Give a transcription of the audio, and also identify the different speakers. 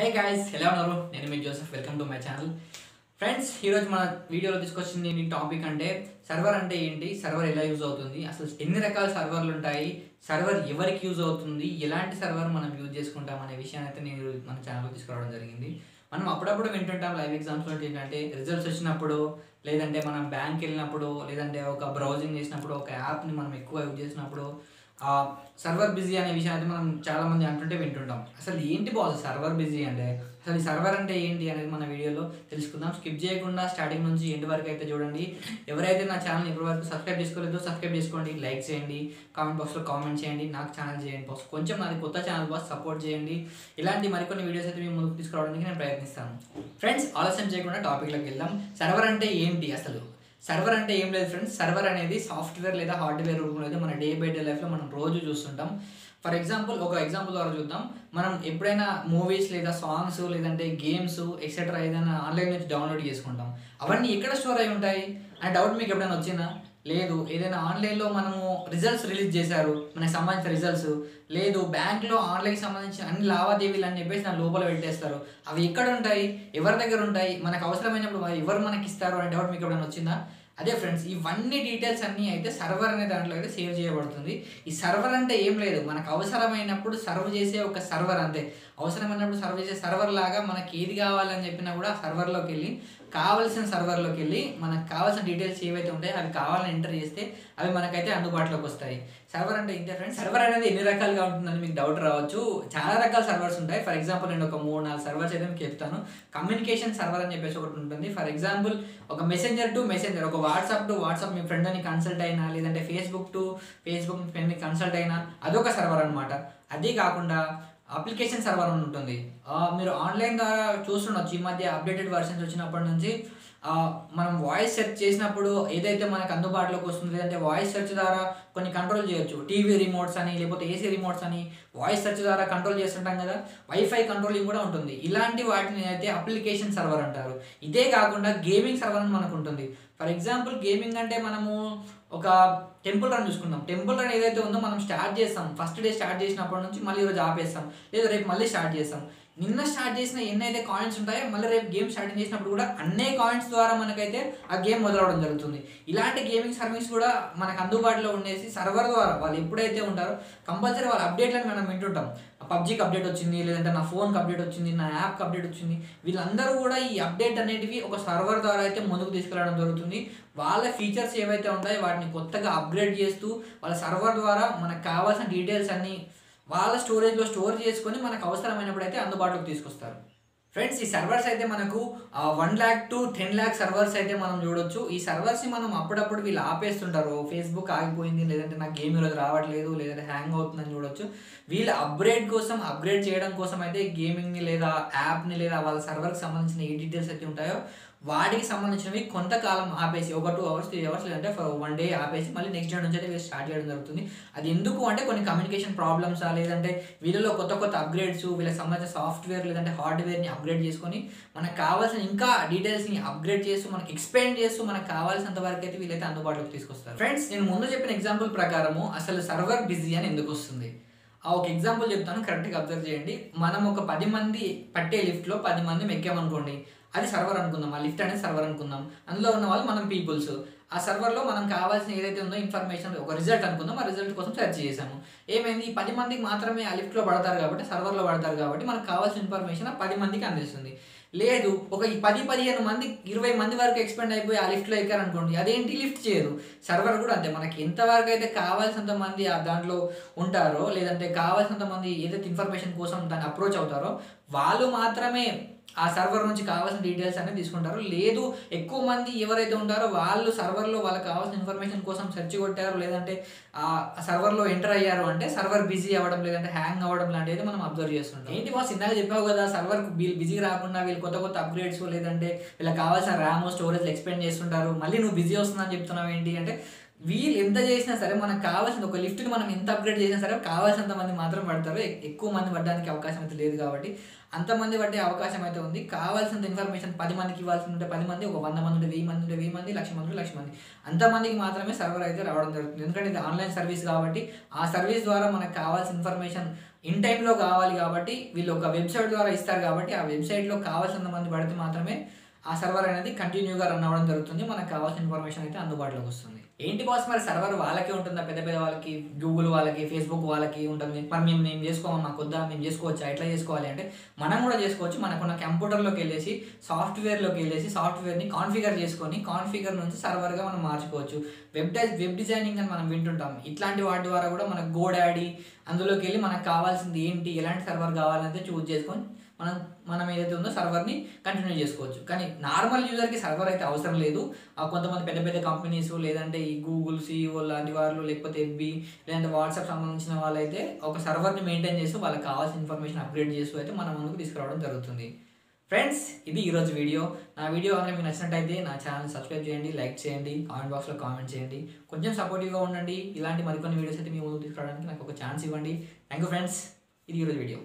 Speaker 1: Hey guys ఎలా ఉన్నారు? నేను మీ Joseph welcome to my channel friends ఈరోజు మన వీడియోలో తీసుకొచ్చింది ఈ టాపిక్ అంటే సర్వర్ అంటే ఏంటి? సర్వర్ ఎలా యూజ్ అవుతుంది? అసలు ఎన్ని రకాల సర్వర్లు ఉంటాయి? సర్వర్ ఎవరికి యూజ్ అవుతుంది? ఎలాంటి సర్వర్ మనం యూజ్ చేసుకుంటాం అనే విషయాన్ని అయితే నేను మన ఛానల్లో తీసుకురావడం జరిగింది. మనం అప్పుడప్పుడు వింటుంటాం లైవ్ ఎగ్జామ్స్లో ఏంటంటే రిజల్ట్స్ వచ్చినప్పుడు లేదంటే మనం బ్యాంక్ వెళ్ళినప్పుడు లేదంటే ఒక బ్రౌజింగ్ చేసినప్పుడు ఒక యాప్ని మనం ఎక్కువ యూజ్ చేసినప్పుడు సర్వర్ బిజీ అనే విషయం అయితే మనం చాలామంది అంటుంటే వింటుంటాం. అసలు ఏంటి బాస్ సర్వర్ బిజీ అంటే? అసలు ఈ సర్వర్ అంటే ఏంటి అనేది మన వీడియోలో తెలుసుకుందాం. స్కిప్ చేయకుండా స్టార్టింగ్ నుంచి ఎండ్ వరకు అయితే చూడండి. ఎవరైతే నా ఛానల్ ఇప్పటి వరకు సబ్స్క్రైబ్ చేసుకోలేదో సబ్స్క్రైబ్ చేసుకోండి లైక్ చేయండి కామెంట్ బాక్స్లో కామెంట్ చేయండి నాకు ఛానల్ చేయండి బాస్ కొంచెం నాది కొత్త ఛానల్ బాస్ సపోర్ట్ చేయండి. ఇలాంటి మరికొన్ని వీడియోస్ అయితే మేము ముందుకు తీసుకురావడానికి నేను ప్రయత్నిస్తాను. ఫ్రెండ్స్ ఆలస్యం చేయకుండా టాపిక్లోకి వెళ్దాం. సర్వర్ అంటే ఏంటి అసలు? సర్వర్ అంటే ఏం లేదు ఫ్రెండ్స్ సర్వర్ అనేది సాఫ్ట్వేర్ లేదా హార్డ్వేర్ రూపంలో అయితే మన డే బై డే లైఫ్లో మనం రోజు చూస్తుంటాం. ఫర్ ఎగ్జాంపుల్ ఒక ఎగ్జాంపుల్ ద్వారా చూద్దాం. మనం ఎప్పుడైనా మూవీస్ లేదా సాంగ్స్ లేదంటే గేమ్స్ ఎక్సెట్రా ఏదైనా ఆన్లైన్ నుంచి డౌన్లోడ్ చేసుకుంటాం. అవన్నీ ఎక్కడ స్టోర్ అయి ఉంటాయి? అనే డౌట్ మీకు ఎప్పుడైనా వచ్చిందా? లేదు ఏదైనా ఆన్లైన్లో మనము రిజల్ట్స్ రిలీజ్ చేశారు మనకి సంబంధించిన రిజల్ట్స్ లేదు బ్యాంక్లో ఆన్లైన్కి సంబంధించిన అన్ని లావాదేవీలు అని చెప్పేసి నా లోపల పెట్టేస్తారు. అవి ఎక్కడ ఉంటాయి? ఎవరి దగ్గర ఉంటాయి? మనకు అవసరమైనప్పుడు ఎవరు మనకి ఇస్తారు అనే డౌట్ మీకు ఎప్పుడైనా వచ్చిందా? అదే ఫ్రెండ్స్ ఇవన్నీ డీటెయిల్స్ అన్నీ అయితే సర్వర్ అనే దాంట్లో అయితే సేవ్ చేయబడుతుంది. ఈ సర్వర్ అంటే ఏం లేదు. మనకు అవసరమైనప్పుడు సర్వ్ చేసే ఒక సర్వర్ అంతే. అవసరమైనప్పుడు సర్వ్ చేసే సర్వర్ లాగా మనకి ఏది కావాలని చెప్పినా కూడా సర్వర్లోకి వెళ్ళి కావాల్సిన సర్వర్లోకి వెళ్ళి మనకు కావాల్సిన డీటెయిల్స్ ఏవైతే ఉంటాయో అవి కావాలని ఎంటర్ చేస్తే అవి మనకైతే అందుబాటులోకి వస్తాయి. సర్వర్ అంటే ఇంతే ఫ్రెండ్స్ సర్వర్ అనేది ఎన్ని రకాలుగా ఉంటుందని మీకు డౌట్ రావచ్చు. చాలా రకాల సర్వర్స్ ఉంటాయి. ఫర్ ఎగ్జాంపుల్ నేను ఒక మూడు నాలుగు సర్వర్స్ అయితే మీకు చెప్తాను. కమ్యూనికేషన్ సర్వర్ అని చెప్పేసి ఒకటి ఉంటుంది. ఫర్ ఎగ్జాంపుల్ ఒక మెసెంజర్ టు మెసెంజర్ ఒక వాట్సాప్ టు వాట్సాప్ మీ ఫ్రెండ్ అని కన్సల్ట్ అయినా లేదంటే ఫేస్బుక్ టు ఫేస్బుక్ ఫ్రెండ్ని కన్సల్ట్ అయినా అదొక సర్వర్ అనమాట అదే కాకుండా అప్లికేషన్ సర్వర్ అని ఉంటుంది. మీరు ఆన్లైన్ ద్వారా చూస్తుండొచ్చు. ఈ మధ్య అప్డేటెడ్ వర్షన్స్ వచ్చినప్పటి నుంచి మనం వాయిస్ సెర్చ్ చేసినప్పుడు ఏదైతే మనకు అందుబాటులోకి వస్తుంది లేదంటే వాయిస్ సెర్చ్ ద్వారా కొన్ని కంట్రోల్ చేయొచ్చు. టీవీ రిమోట్స్ అని లేకపోతే ఏసీ రిమోట్స్ అని వాయిస్ సెర్చ్ ద్వారా కంట్రోల్ చేస్తుంటాం కదా వైఫై కంట్రోలింగ్ కూడా ఉంటుంది. ఇలాంటి వాటిని అయితే అప్లికేషన్ సర్వర్ అంటారు. ఇదే కాకుండా గేమింగ్ సర్వర్ అని మనకు ఉంటుంది. ఫర్ ఎగ్జాంపుల్ గేమింగ్ అంటే మనము ఒక టెంపుల్ రన్ చూసుకుందాం. టెంపుల్ రన్ ఏదైతే ఉందో మనం స్టార్ట్ చేస్తాం. ఫస్ట్ డే స్టార్ట్ చేసినప్పటి నుంచి మళ్ళీ ఈరోజు ఆపేస్తాం. లేదా రేపు మళ్ళీ స్టార్ట్ చేస్తాం. నిన్న స్టార్ట్ చేసిన ఎన్నైతే కాయిన్స్ ఉంటాయో మళ్ళీ రేపు గేమ్ స్టార్టింగ్ చేసినప్పుడు కూడా అన్నే కాయిన్స్ ద్వారా మనకైతే ఆ గేమ్ మొదలవడం జరుగుతుంది. ఇలాంటి గేమింగ్ సర్వీస్ కూడా మనకు అందుబాటులో ఉండేసి సర్వర్ ద్వారా వాళ్ళు ఎప్పుడైతే ఉంటారో కంపల్సరీ వాళ్ళ అప్డేట్లను మనం వింటుంటాం. పబ్జీకి అప్డేట్ వచ్చింది లేదంటే నా ఫోన్కి అప్డేట్ వచ్చింది నా యాప్కి అప్డేట్ వచ్చింది. వీళ్ళందరూ కూడా ఈ అప్డేట్ అనేటివి ఒక సర్వర్ ద్వారా అయితే ముందుకు తీసుకెళ్ళడం జరుగుతుంది. వాళ్ళ ఫీచర్స్ ఏవైతే ఉంటాయో వాటిని కొత్తగా అప్గ్రేడ్ చేస్తూ వాళ్ళ సర్వర్ ద్వారా మనకు కావాల్సిన డీటెయిల్స్ అన్నీ వాళ్ళ స్టోరేజ్లో స్టోర్ చేసుకొని మనకు అవసరమైనప్పుడు అయితే అందుబాటులోకి తీసుకొస్తారు. ఫ్రెండ్స్ ఈ సర్వర్స్ అయితే మనకు one lakh to ten lakh servers అయితే మనం చూడొచ్చు. ఈ సర్వర్స్ని మనం అప్పుడప్పుడు వీళ్ళు ఆపేస్తుంటారు. ఫేస్బుక్ ఆగిపోయింది లేదంటే నాకు గేమ్ ఈరోజు రావట్లేదు లేదంటే హ్యాంగ్ అవుతుందని చూడొచ్చు. వీళ్ళు అప్గ్రేడ్ కోసం అప్గ్రేడ్ చేయడం కోసం అయితే గేమింగ్ని లేదా యాప్ని లేదా వాళ్ళ సర్వర్కి సంబంధించిన ఏ డీటెయిల్స్ అయితే ఉంటాయో వాటికి సంబంధించినవి కొంతకాలం ఆపేసి ఒక టూ అవర్స్ త్రీ అవర్స్ లేదంటే వన్ డే ఆపేసి మళ్ళీ నెక్స్ట్ డే నుంచి అయితే వీళ్ళు స్టార్ట్ చేయడం జరుగుతుంది. అది ఎందుకు అంటే కొన్ని కమ్యూనికేషన్ ప్రాబ్లమ్స్ లేదంటే వీళ్ళలో కొత్త కొత్త అప్గ్రేడ్స్ వీళ్ళకి సంబంధించిన సాఫ్ట్వేర్ లేదంటే హార్డ్వేర్ని అప్గ్రేడ్ చేసుకొని మనకు కావాల్సిన ఇంకా డీటెయిల్స్ని అప్గ్రేడ్ చేస్తూ మనకి ఎక్స్పెండ్ చేస్తూ మనకు కావాల్సినంత వరకు అయితే వీళ్ళైతే అందుబాటులోకి తీసుకొస్తారు. ఫ్రెండ్స్ నేను ముందు చెప్పిన ఎగ్జాంపుల్ ప్రకారము అసలు సర్వర్ బిజీ అని ఎందుకు వస్తుంది? ఆ ఒక ఎగ్జాంపుల్ చెప్తాను కరెక్ట్గా అబ్జర్వ్ చేయండి. మనం ఒక పది మంది పట్టే లిఫ్ట్లో పది మంది ఎక్కామనుకోండి అది సర్వర్ అనుకుందాం ఆ లిఫ్ట్ అనేది సర్వర్ అనుకుందాం. అందులో ఉన్న వాళ్ళు మనం పీపుల్స్ ఆ సర్వర్లో మనం కావాల్సిన ఏదైతే ఉందో ఇన్ఫర్మేషన్ ఒక రిజల్ట్ అనుకుందాం. ఆ రిజల్ట్ కోసం సెర్చ్ చేసాము. ఏమైంది? ఈ పది మందికి మాత్రమే ఆ లిఫ్ట్లో పడతారు కాబట్టి సర్వర్లో పడతారు కాబట్టి మనకు కావాల్సిన ఇన్ఫర్మేషన్ ఆ పది మందికి అందిస్తుంది. లేదు ఒక ఈ పది పదిహేను మంది ఇరవై మంది వరకు ఎక్స్పెండ్ అయిపోయి ఆ లిఫ్ట్లో ఎక్కారనుకోండి అదేంటి లిఫ్ట్ చేయదు సర్వర్ కూడా అంతే. మనకి ఎంతవరకు అయితే కావాల్సినంత మంది ఆ దాంట్లో ఉంటారో లేదంటే కావాల్సినంత మంది ఏదైతే ఇన్ఫర్మేషన్ కోసం దాన్ని అప్రోచ్ అవుతారో వాళ్ళు మాత్రమే ఆ సర్వర్ నుంచి కావాల్సిన డీటెయిల్స్ అనేది తీసుకుంటారు. లేదు ఎక్కువ మంది ఎవరైతే ఉంటారో వాళ్ళు సర్వర్లో వాళ్ళకి కావాల్సిన ఇన్ఫర్మేషన్ కోసం సెర్చ్ కొట్టారు లేదంటే ఆ సర్వర్లో ఎంటర్ అయ్యారు అంటే సర్వర్ బిజీ అవ్వడం లేదంటే హ్యాంగ్ అవ్వడం లాంటిది మనం అబ్జర్వ్ చేస్తుంటాం. ఏంటి బాస్ ఇందాక చెప్పావు కదా సర్వర్ బిజీ రాకుండా వీళ్ళు కొత్త కొత్త అప్గ్రేడ్స్ లేదంటే వీళ్ళకి కావాల్సిన ర్యామ్ స్టోరేజ్ ఎక్స్పెండ్ చేస్తుంటారు. మళ్ళీ నువ్వు బిజీ వస్తుందని చెప్తున్నావు ఏంటి అంటే వీళ్ళు ఎంత చేసినా సరే మనకు కావాల్సిన ఒక లిఫ్ట్ని మనం ఎంత అప్గ్రేడ్ చేసినా సరే కావాల్సినంత మంది మాత్రం పడతారు. ఎక్కువ మంది పడడానికి అవకాశం అయితే లేదు కాబట్టి. అంతమంది పట్టే అవకాశం అయితే ఉంది. కావాల్సినంత ఇన్ఫర్మేషన్ పది మందికి ఇవ్వాల్సి ఉంటే పది మంది ఒక వంద మంది ఉంటే వెయ్యి మంది ఉంటే వెయ్యి మంది లక్ష మంది లక్ష మంది. అంతమందికి మాత్రమే సర్వర్ అయితే రావడం జరుగుతుంది. ఎందుకంటే ఇది ఆన్లైన్ సర్వీస్ కాబట్టి ఆ సర్వీస్ ద్వారా మనకు కావాల్సిన ఇన్ఫర్మేషన్ ఇన్ టైంలో కావాలి కాబట్టి వీళ్ళు ఒక వెబ్సైట్ ద్వారా ఇస్తారు కాబట్టి ఆ వెబ్సైట్లో కావాల్సినంత మంది పడితే మాత్రమే ఆ సర్వర్ అనేది కంటిన్యూగా రన్ అవ్వడం జరుగుతుంది. మనకు కావాల్సిన ఇన్ఫర్మేషన్ అయితే అందుబాటులోకి వస్తుంది. ఏంటి బాస్ మరి సర్వర్ వాళ్ళకే ఉంటుందా? పెద్ద పెద్ద వాళ్ళకి గూగుల్ వాళ్ళకి ఫేస్బుక్ వాళ్ళకి ఉంటుంది. మరి మేము మేము చేసుకోవాలి మాకు వద్దా? మేము చేసుకోవచ్చా? ఎట్లా చేసుకోవాలి? అంటే మనం కూడా చేసుకోవచ్చు. మనకున్న కంప్యూటర్లోకి వెళ్ళేసి సాఫ్ట్వేర్లోకి వెళ్ళేసి సాఫ్ట్వేర్ని కాన్ఫిగర్ చేసుకొని కాన్ఫిగర్ నుంచి సర్వర్గా మనం మార్చుకోవచ్చు. వెబ్ డై వెబ్ డిజైనింగ్ అని మనం వింటుంటాం. ఇట్లాంటి వాటి ద్వారా కూడా మనకు గోడాడి అందులోకి వెళ్ళి మనకు కావాల్సింది ఏంటి? ఎలాంటి సర్వర్ కావాలంటే చూజ్ చేసుకొని మనం మనం ఏదైతే ఉందో సర్వర్ని కంటిన్యూ చేసుకోవచ్చు. కానీ నార్మల్ యూజర్కి సర్వర్ అయితే అవసరం లేదు. ఆ కొంతమంది పెద్ద పెద్ద కంపెనీస్ లేదంటే ఈ గూగుల్ సిఇఓ లాంటి వాళ్ళు లేకపోతే ఎఫ్బి లేదంటే వాట్సాప్ సంబంధించిన వాళ్ళైతే ఒక సర్వర్ని మెయింటైన్ చేస్తూ వాళ్ళకి కావాల్సిన ఇన్ఫర్మేషన్ అప్గ్రేడ్ చేస్తూ అయితే మన ముందుకు తీసుకురావడం జరుగుతుంది. ఫ్రెండ్స్ ఇది ఈరోజు వీడియో. నా వీడియో కనుక మీకు నచ్చినట్టయితే నా ఛానల్ సబ్స్క్రైబ్ చేయండి లైక్ చేయండి కామెంట్ బాక్స్లో కామెంట్ చేయండి. కొంచెం సపోర్టివ్గా ఉండండి. ఇలాంటి మరికొన్ని వీడియోస్ అయితే మీ ముందు తీసుకురావడానికి నాకు ఒక ఛాన్స్ ఇవ్వండి. థ్యాంక్ యూ ఫ్రెండ్స్ ఇది ఈరోజు వీడియో.